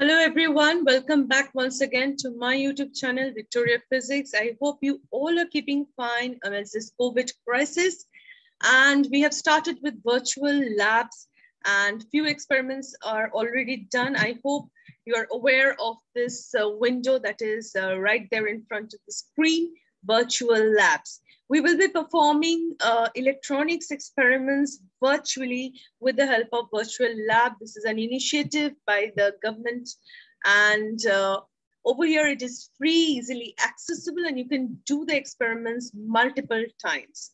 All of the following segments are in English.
Hello everyone, welcome back once again to my YouTube channel, Victoria Physics. I hope you all are keeping fine amidst this COVID crisis. And we have started with virtual labs and few experiments are already done. I hope you are aware of this uh, window that is uh, right there in front of the screen, virtual labs. We will be performing uh, electronics experiments virtually with the help of Virtual Lab. This is an initiative by the government and uh, over here it is free, easily accessible and you can do the experiments multiple times.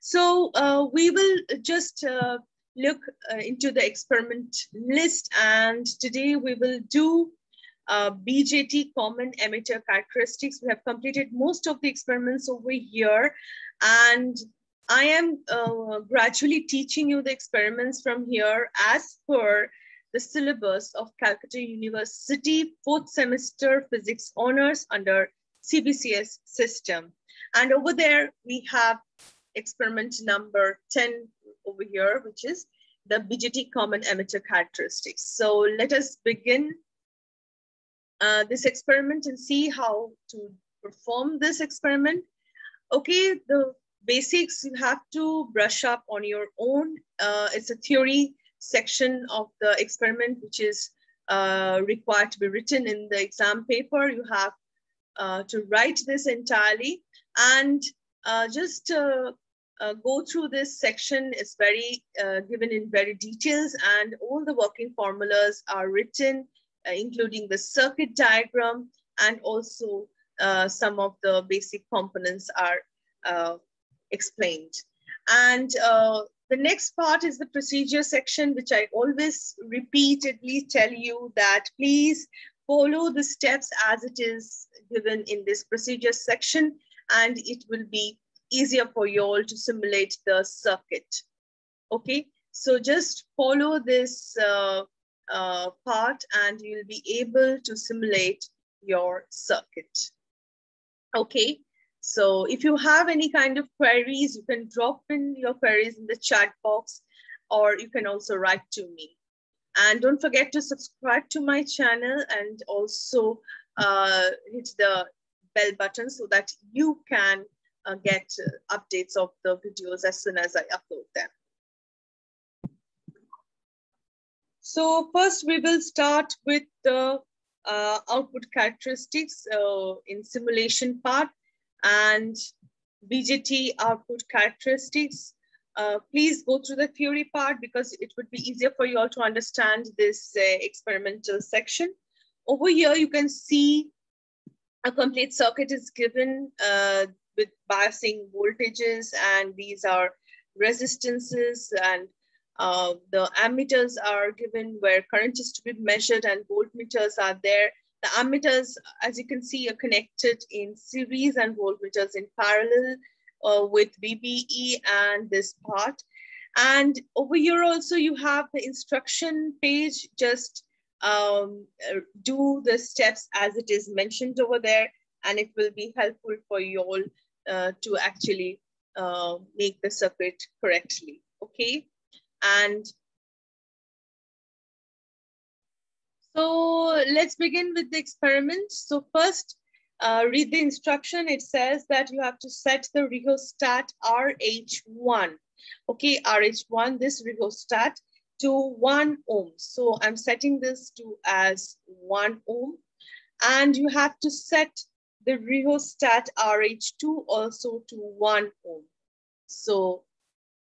So uh, we will just uh, look uh, into the experiment list and today we will do uh, BJT common emitter characteristics. We have completed most of the experiments over here and I am uh, gradually teaching you the experiments from here as per the syllabus of Calcutta University fourth semester physics honors under CBCS system. And over there, we have experiment number 10 over here, which is the BJT common emitter characteristics. So let us begin uh, this experiment and see how to perform this experiment. Okay, the basics you have to brush up on your own. Uh, it's a theory section of the experiment, which is uh, required to be written in the exam paper. You have uh, to write this entirely and uh, just uh, go through this section. It's very given in very details and all the working formulas are written including the circuit diagram and also uh, some of the basic components are uh, explained. And the next part is the procedure section, which I always repeatedly tell you that please follow the steps as it is given in this procedure section, and it will be easier for you all to simulate the circuit. Okay, so just follow this uh, uh, part and you'll be able to simulate your circuit. Okay, so if you have any kind of queries, you can drop in your queries in the chat box or you can also write to me. And don't forget to subscribe to my channel and also uh, hit the bell button so that you can uh, get uh, updates of the videos as soon as I upload them. So first we will start with the uh, output characteristics uh, in simulation part and BJT output characteristics. Uh, please go through the theory part because it would be easier for you all to understand this uh, experimental section. Over here, you can see a complete circuit is given uh, with biasing voltages and these are resistances and uh, the ammeters are given where current is to be measured and voltmeters are there. The ammeters, as you can see, are connected in series and voltmeters in parallel uh, with VBE and this part. And over here also you have the instruction page, just um, do the steps as it is mentioned over there and it will be helpful for you all uh, to actually uh, make the circuit correctly, okay? And so let's begin with the experiment. So first, uh, read the instruction. It says that you have to set the rheostat RH1. Okay, RH1, this rheostat to one ohm. So I'm setting this to as one ohm. And you have to set the rheostat RH2 also to one ohm. So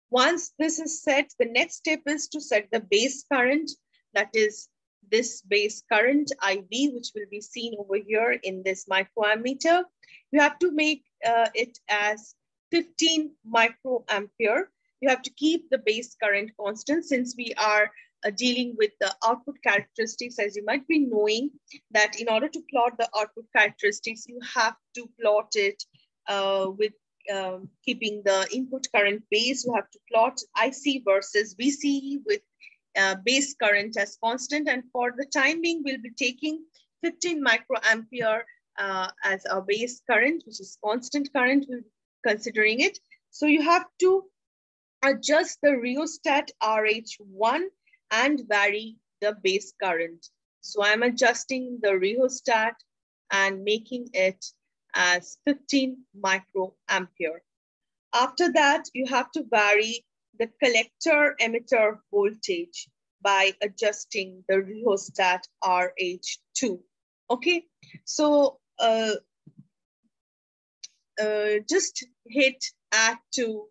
once this is set, the next step is to set the base current, that is this base current IB, which will be seen over here in this microammeter. You have to make uh, it as 15 microampere. You have to keep the base current constant since we are uh, dealing with the output characteristics, as you might be knowing that in order to plot the output characteristics, you have to plot it uh, with um, keeping the input current base, you have to plot IC versus VC with uh, base current as constant. And for the time being, we'll be taking 15 microampere uh, as our base current, which is constant current, we're considering it. So you have to adjust the rheostat RH1 and vary the base current. So I'm adjusting the rheostat and making it as 15 microampere. After that, you have to vary the collector emitter voltage by adjusting the rheostat RH2. Okay, so uh, uh, just hit add to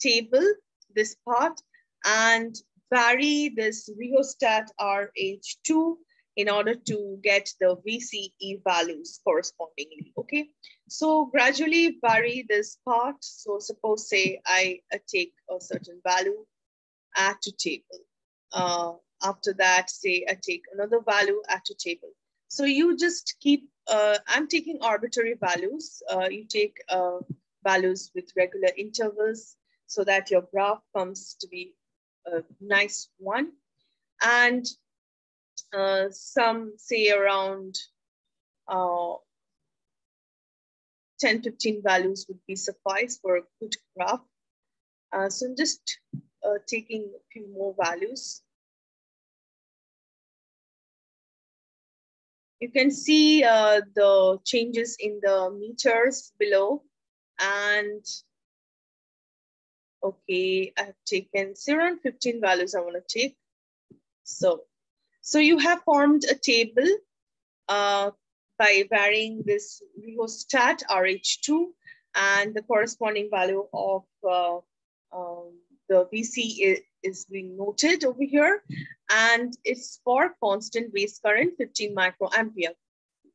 table, this part, and vary this rheostat RH2 in order to get the VCE values correspondingly, okay? So gradually vary this part. So suppose say I uh, take a certain value, add to table. Uh, after that, say I take another value, add to table. So you just keep, uh, I'm taking arbitrary values. Uh, you take uh, values with regular intervals so that your graph comes to be a nice one. And uh, some say around uh, 10, 15 values would be suffice for a good graph. Uh, so I'm just uh, taking a few more values. You can see uh, the changes in the meters below and okay, I have taken 0 and 15 values I want to take. So, so you have formed a table uh, by varying this rheostat RH2 and the corresponding value of uh, um, the VC is, is being noted over here. And it's for constant base current, 15 microampere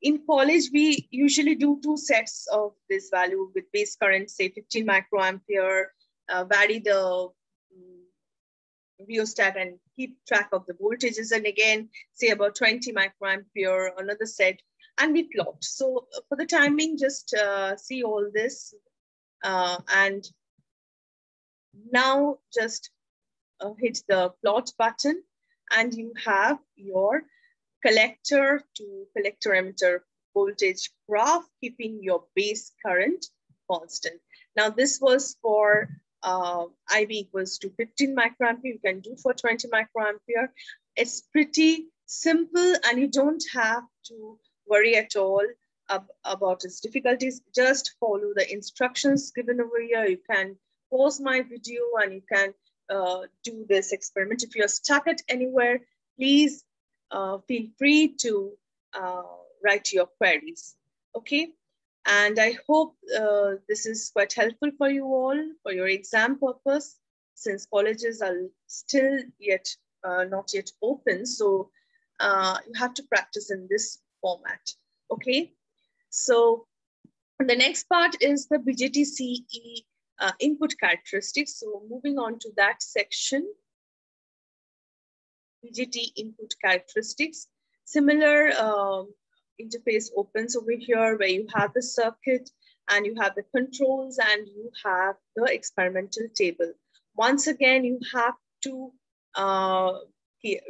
in college, we usually do two sets of this value with base current, say 15 microampere, uh, vary the rheostat and keep track of the voltages. And again, say about 20 microampere, another set, and we plot. So uh, for the timing, just uh, see all this. Uh, and now just uh, hit the plot button and you have your collector to collector emitter voltage graph, keeping your base current constant. Now this was for uh, IB equals to 15 microampere, you can do for 20 microampere. It's pretty simple and you don't have to worry at all ab about its difficulties. Just follow the instructions given over here. You can pause my video and you can uh, do this experiment. If you're stuck at anywhere, please uh, feel free to uh, write your queries, okay? And I hope uh, this is quite helpful for you all for your exam purpose, since colleges are still yet uh, not yet open. So uh, you have to practice in this format, okay? So the next part is the BJT uh, input characteristics. So moving on to that section, BJT input characteristics. Similar um, interface opens over here where you have the circuit and you have the controls and you have the experimental table. Once again, you have to uh,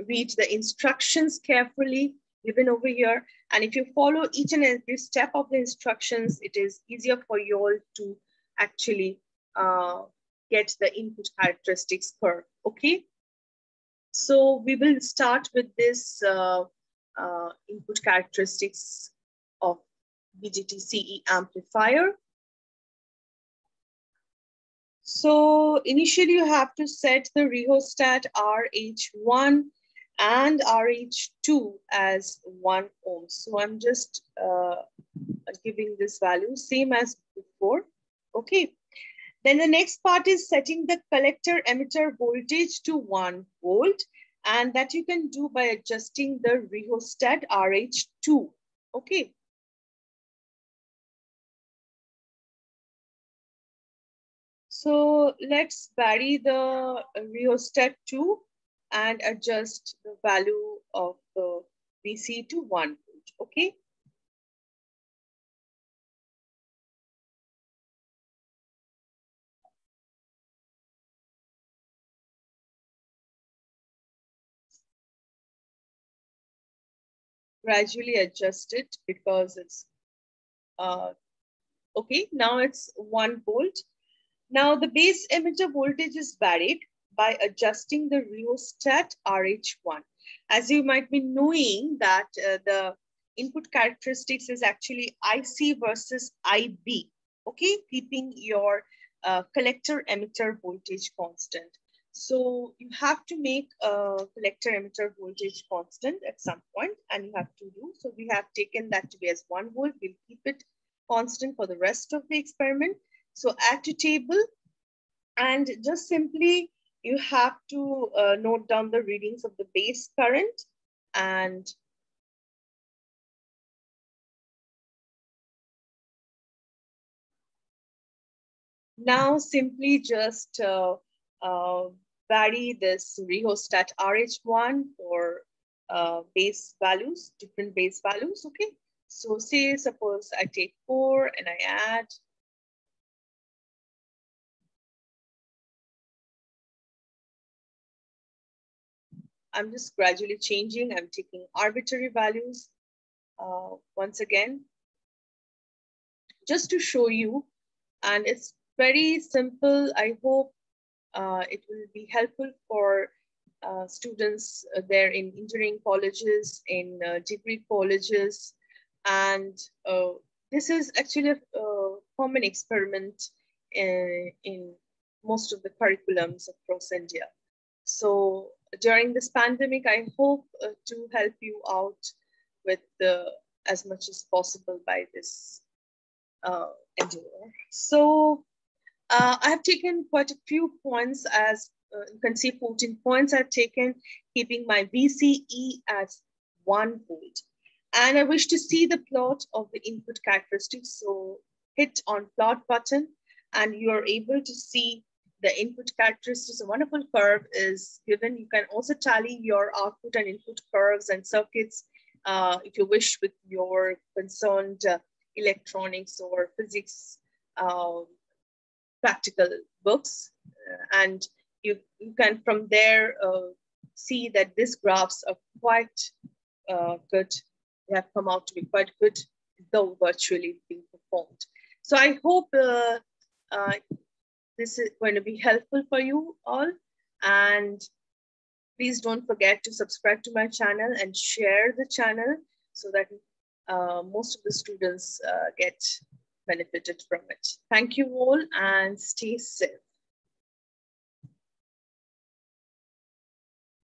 read the instructions carefully given over here. And if you follow each and every step of the instructions, it is easier for you all to actually uh, get the input characteristics curve, okay? So we will start with this uh, uh, input characteristics of BJT CE amplifier. So initially you have to set the rheostat RH1 and RH2 as one ohm. So I'm just uh, giving this value same as before. Okay. Then the next part is setting the collector emitter voltage to one volt. And that you can do by adjusting the rheostat RH2. Okay. So let's vary the rheostat 2 and adjust the value of the VC to 1 volt, okay? Gradually adjust it because it's, uh, okay, now it's one volt. Now the base emitter voltage is varied by adjusting the rheostat RH1. as you might be knowing that uh, the input characteristics is actually IC versus IB, okay? Keeping your uh, collector emitter voltage constant. So you have to make a collector emitter voltage constant at some point and you have to do. So we have taken that to be as one volt. We'll keep it constant for the rest of the experiment. So at to table and just simply you have to uh, note down the readings of the base current and now simply just uh, uh, vary this rheostat RH1 for uh, base values, different base values, okay? So say, suppose I take four and I add I'm just gradually changing. I'm taking arbitrary values uh, once again, just to show you. And it's very simple. I hope it will be helpful for uh, students uh, there in engineering colleges, in uh, degree colleges. And uh, this is actually a, a common experiment in, in most of the curriculums across India. So during this pandemic, I hope uh, to help you out with the, as much as possible by this uh, endeavor. So uh, I've taken quite a few points as uh, you can see 14 points I've taken, keeping my VCE as one volt. And I wish to see the plot of the input characteristics. So hit on plot button and you are able to see the input characteristics. A wonderful curve is given. You can also tally your output and input curves and circuits uh, if you wish with your concerned uh, electronics or physics um, practical books. Uh, and you, you can from there uh, see that these graphs are quite uh, good. They have come out to be quite good, though virtually being performed. So I hope this is going to be helpful for you all. And please don't forget to subscribe to my channel and share the channel so that uh, most of the students uh, get benefited from it. Thank you all and stay safe.